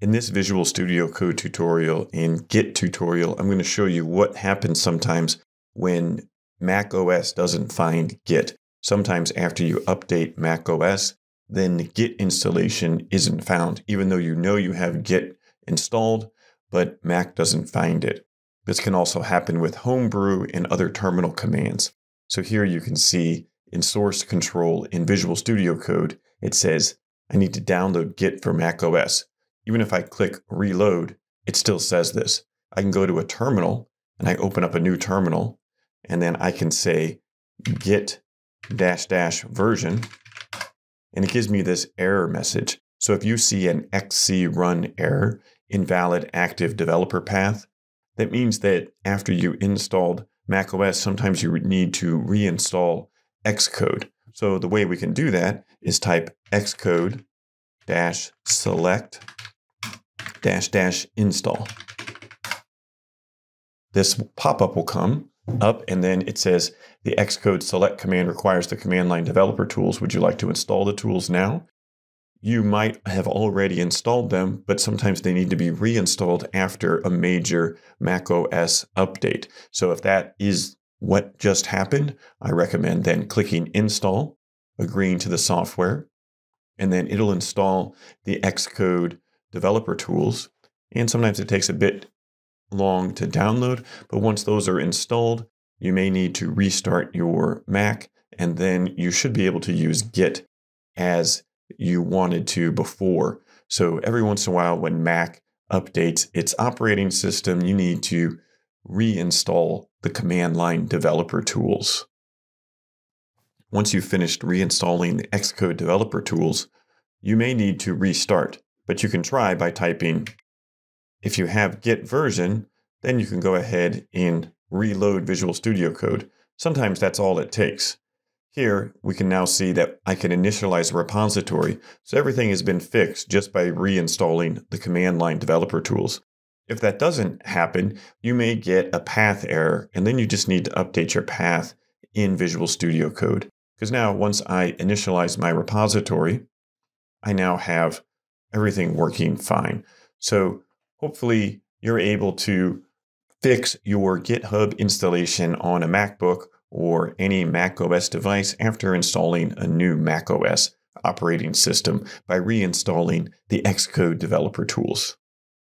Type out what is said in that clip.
In this Visual Studio Code tutorial and Git tutorial, I'm going to show you what happens sometimes when Mac OS doesn't find Git. Sometimes after you update Mac OS, then the Git installation isn't found, even though you know you have Git installed, but Mac doesn't find it. This can also happen with Homebrew and other terminal commands. So here you can see in source control in Visual Studio Code, it says, I need to download Git for Mac OS. Even if I click reload, it still says this. I can go to a terminal and I open up a new terminal and then I can say git dash dash version and it gives me this error message. So if you see an xcrun error, invalid active developer path, that means that after you installed macOS, sometimes you need to reinstall Xcode. So the way we can do that is type xcode dash select dash dash install. This pop-up will come up and then it says the Xcode select command requires the command line developer tools. Would you like to install the tools now? You might have already installed them, but sometimes they need to be reinstalled after a major Mac OS update. So if that is what just happened, I recommend then clicking install, agreeing to the software, and then it'll install the Xcode developer tools. And sometimes it takes a bit long to download, but once those are installed, you may need to restart your Mac, and then you should be able to use Git as you wanted to before. So every once in a while, when Mac updates its operating system, you need to reinstall the command line developer tools. Once you've finished reinstalling the Xcode developer tools, you may need to restart, but you can try by typing if you have git version, then you can go ahead and reload Visual Studio Code. Sometimes that's all it takes. Here, we can now see that I can initialize a repository, so everything has been fixed just by reinstalling the command line developer tools. If that doesn't happen, you may get a path error, and then you just need to update your path in Visual Studio Code. Because now, once I initialize my repository, I now have everything working fine. So hopefully you're able to fix your GitHub installation on a MacBook or any Mac OS device after installing a new Mac OS operating system by reinstalling the Xcode developer tools.